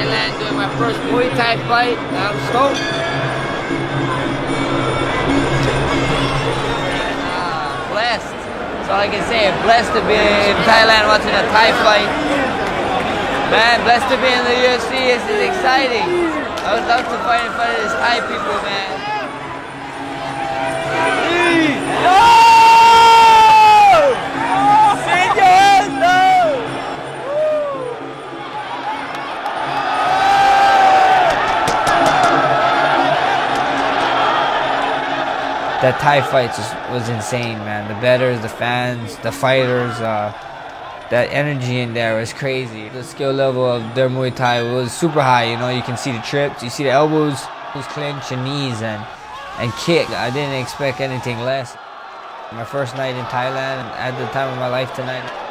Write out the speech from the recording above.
Thailand doing my first Muay Thai fight. I'm stoked. Uh, blessed. That's all I can say. Blessed to be in Thailand watching a Thai fight. Man, blessed to be in the UFC. This is exciting. I would love to fight in front of these Thai people, man. That Thai fight just was insane, man. The betters, the fans, the fighters, uh, that energy in there was crazy. The skill level of their Muay Thai was super high. You know, you can see the trips, you see the elbows, clinch, and knees, and and kick. I didn't expect anything less. My first night in Thailand, at the time of my life tonight.